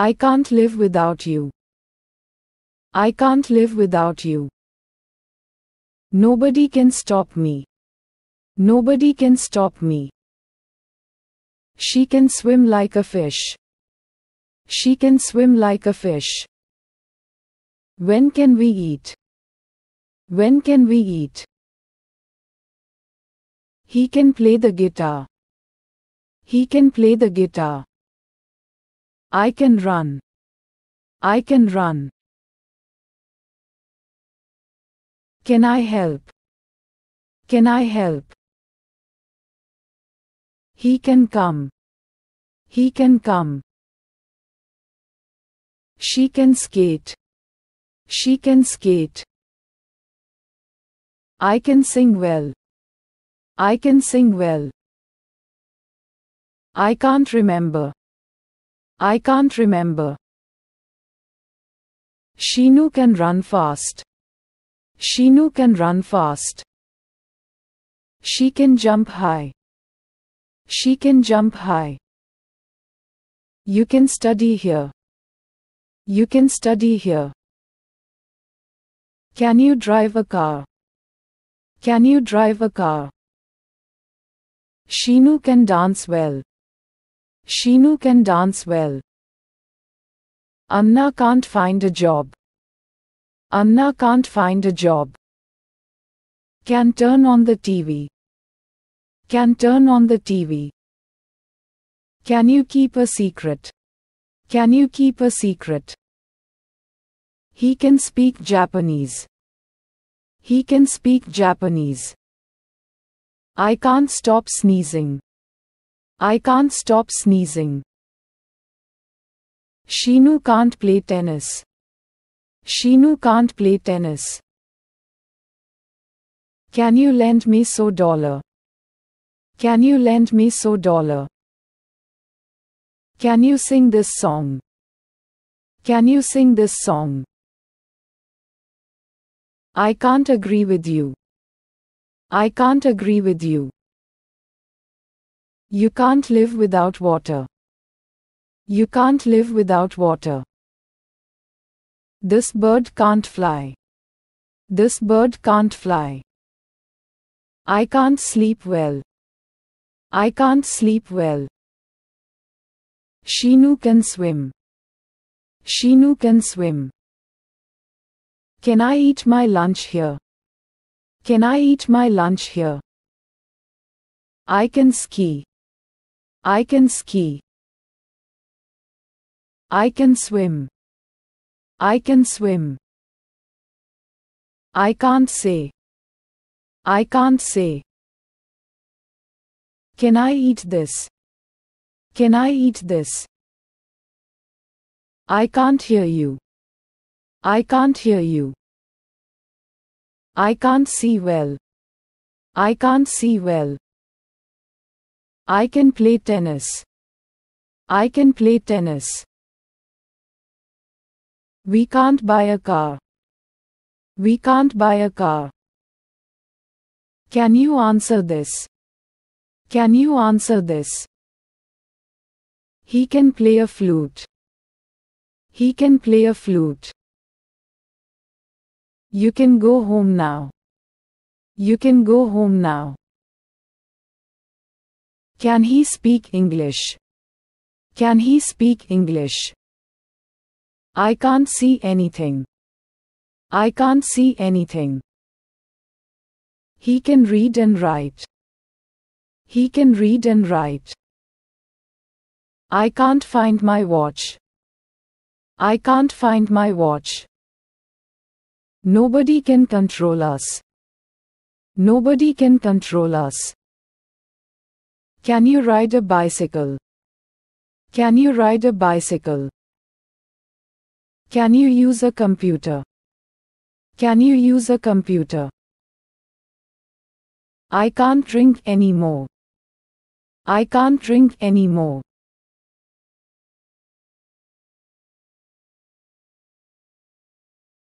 I can't live without you. I can't live without you. Nobody can stop me. Nobody can stop me. She can swim like a fish. She can swim like a fish. When can we eat? When can we eat? He can play the guitar. He can play the guitar. I can run. I can run. Can I help? Can I help? He can come. He can come. She can skate. She can skate. I can sing well. I can sing well. I can't remember. I can't remember. Sheenu can run fast. Sheenu can run fast. She can jump high. She can jump high. You can study here. You can study here. Can you drive a car? Can you drive a car? Sheenu can dance well. Sheenu can dance well. Anna can't find a job. Anna can't find a job. Can turn on the TV. Can turn on the TV. Can you keep a secret? Can you keep a secret? He can speak Japanese. He can speak Japanese. I can't stop sneezing. I can't stop sneezing. Sheenu can't play tennis. Sheenu can't play tennis. Can you lend me so dollar? Can you lend me so dollar? Can you sing this song? Can you sing this song? I can't agree with you. I can't agree with you. You can't live without water. You can't live without water. This bird can't fly. This bird can't fly. I can't sleep well. I can't sleep well. Sheenu can swim. Sheenu can swim. Can I eat my lunch here? Can I eat my lunch here? I can ski. I can ski. I can swim. I can swim. I can't say. I can't say. Can I eat this? Can I eat this? I can't hear you. I can't hear you. I can't see well. I can't see well. I can play tennis. I can play tennis. We can't buy a car. We can't buy a car. Can you answer this? Can you answer this? He can play a flute. He can play a flute. You can go home now. You can go home now. Can he speak English? Can he speak English? I can't see anything. I can't see anything. He can read and write. He can read and write. I can't find my watch. I can't find my watch. Nobody can control us. Nobody can control us. Can you ride a bicycle? Can you ride a bicycle? Can you use a computer? Can you use a computer? I can't drink anymore. I can't drink anymore.